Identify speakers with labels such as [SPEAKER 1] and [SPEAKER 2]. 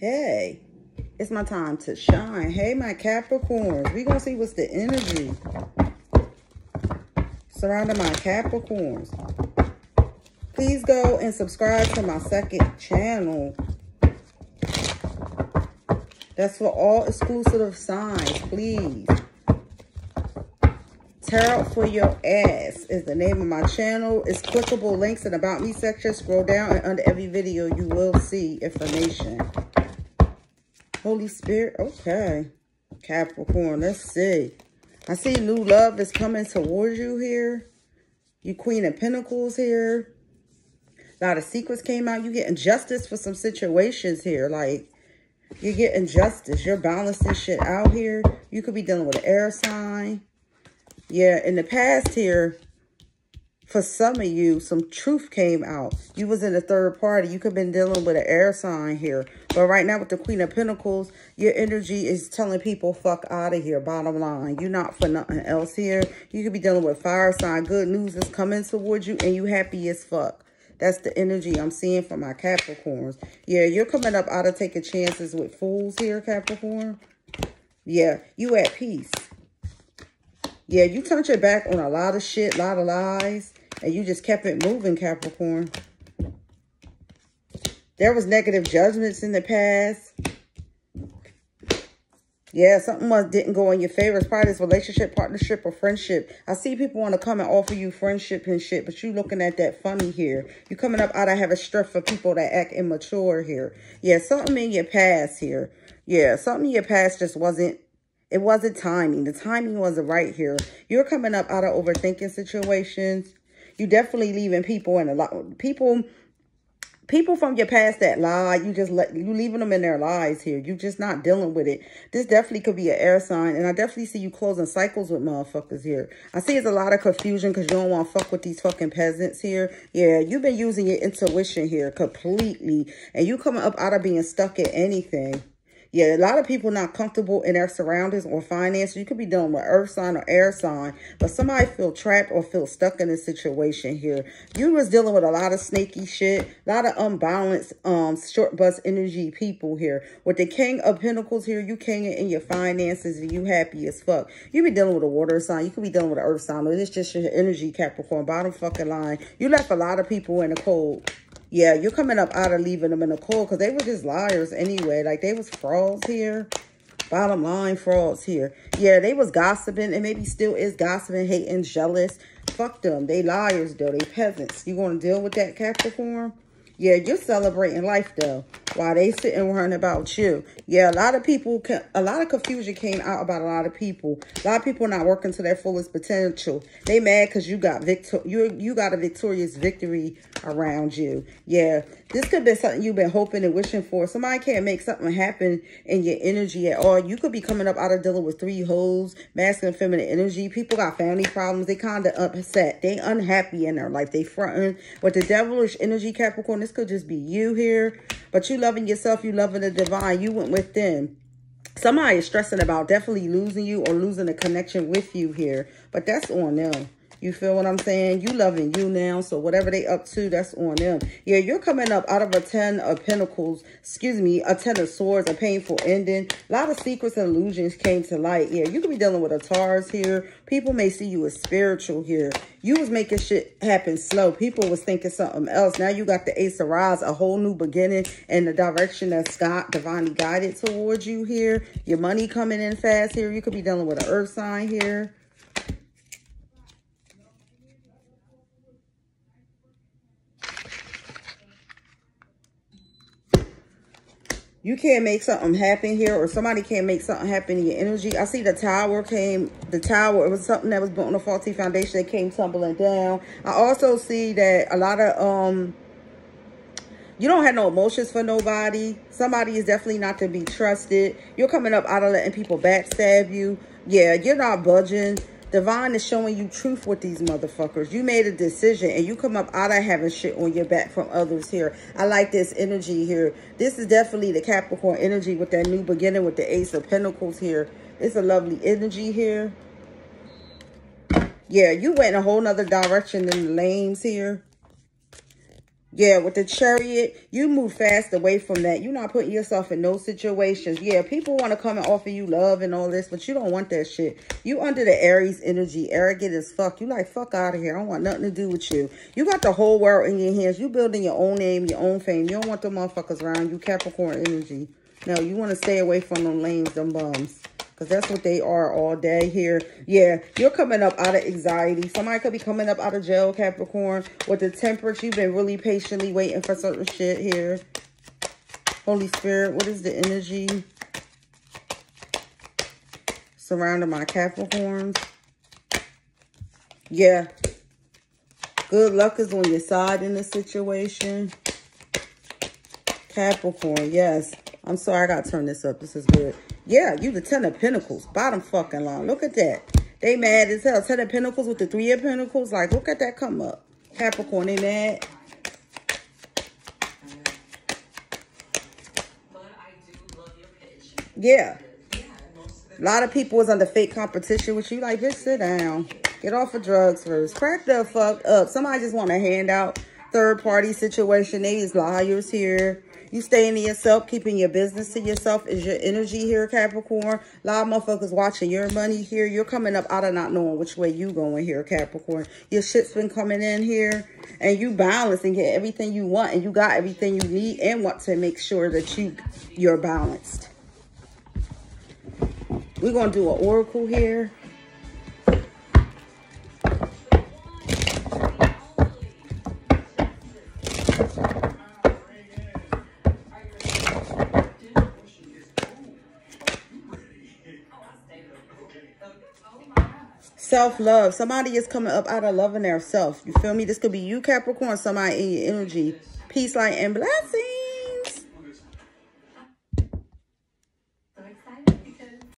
[SPEAKER 1] Hey, it's my time to shine. Hey, my Capricorns. we going to see what's the energy surrounding my Capricorns. Please go and subscribe to my second channel. That's for all exclusive signs, please. Tarot for Your Ass is the name of my channel. It's clickable links in About Me section. Scroll down and under every video you will see information. Holy Spirit, okay. Capricorn, let's see. I see new love is coming towards you here. You Queen of Pentacles here. A lot of secrets came out. You getting justice for some situations here. Like, you're getting justice. You're balancing shit out here. You could be dealing with an air sign. Yeah, in the past here, for some of you, some truth came out. You was in a third party. You could have been dealing with an air sign here. But right now with the Queen of Pentacles, your energy is telling people, fuck out of here, bottom line. You're not for nothing else here. You could be dealing with fire sign. Good news is coming towards you and you happy as fuck. That's the energy I'm seeing from my Capricorns. Yeah, you're coming up out of taking chances with fools here, Capricorn. Yeah, you at peace. Yeah, you turned your back on a lot of shit, a lot of lies, and you just kept it moving, Capricorn. There was negative judgments in the past. Yeah, something was, didn't go in your favor. It's probably this relationship, partnership, or friendship. I see people want to come and offer you friendship and shit, but you looking at that funny here. You coming up out of have a strength for people that act immature here. Yeah, something in your past here. Yeah, something in your past just wasn't it wasn't timing. The timing wasn't right here. You're coming up out of overthinking situations. You definitely leaving people in a lot. People, people from your past that lie. You just let you leaving them in their lies here. You just not dealing with it. This definitely could be an air sign, and I definitely see you closing cycles with motherfuckers here. I see it's a lot of confusion because you don't want to fuck with these fucking peasants here. Yeah, you've been using your intuition here completely, and you coming up out of being stuck at anything. Yeah, a lot of people not comfortable in their surroundings or finances. You could be dealing with earth sign or air sign, but somebody feel trapped or feel stuck in a situation here. You was dealing with a lot of snaky shit, a lot of unbalanced, um, short bus energy people here. With the King of Pentacles here, you king in your finances and you happy as fuck. You be dealing with a water sign. You could be dealing with an earth sign. Or it's just your energy, Capricorn. Bottom fucking line. You left a lot of people in the cold. Yeah, you're coming up out of leaving them in the cold because they were just liars anyway. Like, they was frauds here. Bottom line, frauds here. Yeah, they was gossiping and maybe still is gossiping, hating, jealous. Fuck them. They liars, though. They peasants. You want to deal with that, Capricorn? Yeah, you're celebrating life, though, while they sitting worrying about you. Yeah, a lot of people, can, a lot of confusion came out about a lot of people. A lot of people not working to their fullest potential. They mad because you got victor you you got a victorious victory around you. Yeah, this could be something you've been hoping and wishing for. Somebody can't make something happen in your energy at all. You could be coming up out of dealing with three hoes, masculine, feminine energy. People got family problems. They kind of upset. They unhappy in their life. They fronting with the devilish energy, Capricorn. This could just be you here. But you loving yourself. You loving the divine. You went with them. Somebody is stressing about definitely losing you or losing a connection with you here. But that's on them. You feel what I'm saying? You loving you now. So whatever they up to, that's on them. Yeah, you're coming up out of a 10 of pentacles. Excuse me, a 10 of swords, a painful ending. A lot of secrets and illusions came to light. Yeah, you could be dealing with a Taurus here. People may see you as spiritual here. You was making shit happen slow. People was thinking something else. Now you got the Ace of Rods, a whole new beginning in the direction that Scott divinely guided towards you here. Your money coming in fast here. You could be dealing with an earth sign here. You can't make something happen here or somebody can't make something happen in your energy. I see the tower came, the tower, it was something that was built on a faulty foundation that came tumbling down. I also see that a lot of, um, you don't have no emotions for nobody. Somebody is definitely not to be trusted. You're coming up out of letting people backstab you. Yeah, you're not budging. Divine is showing you truth with these motherfuckers. You made a decision and you come up out of having shit on your back from others here. I like this energy here. This is definitely the Capricorn energy with that new beginning with the Ace of Pentacles here. It's a lovely energy here. Yeah, you went in a whole nother direction than the lames here. Yeah, with the chariot, you move fast away from that. You're not putting yourself in those situations. Yeah, people want to come and offer you love and all this, but you don't want that shit. You under the Aries energy, arrogant as fuck. You like, fuck out of here. I don't want nothing to do with you. You got the whole world in your hands. You building your own name, your own fame. You don't want the motherfuckers around you. Capricorn energy. No, you want to stay away from them lames, them bums. Because that's what they are all day here. Yeah, you're coming up out of anxiety. Somebody could be coming up out of jail, Capricorn. With the temperance, you've been really patiently waiting for certain shit here. Holy Spirit, what is the energy surrounding my Capricorns? Yeah. Good luck is on your side in this situation. Capricorn, yes. I'm sorry, I got to turn this up. This is good. Yeah, you the Ten of Pentacles. Bottom fucking line. Look at that. They mad as hell. Ten of Pentacles with the Three of Pentacles. Like, look at that come up. Capricorn, they mad. Yeah. A lot of people was under fake competition with you. Like, just sit down. Get off of drugs first. Crack the fuck up. Somebody just want a handout. Third party situation. They is liars here. You staying to yourself, keeping your business to yourself is your energy here, Capricorn. A lot of motherfuckers watching your money here. You're coming up out of not knowing which way you going here, Capricorn. Your shit's been coming in here and you balance and get everything you want and you got everything you need and want to make sure that you, you're balanced. We're going to do an oracle here. Self-love. Somebody is coming up out of loving their self. You feel me? This could be you, Capricorn, somebody in your energy. Peace, light, and blessing.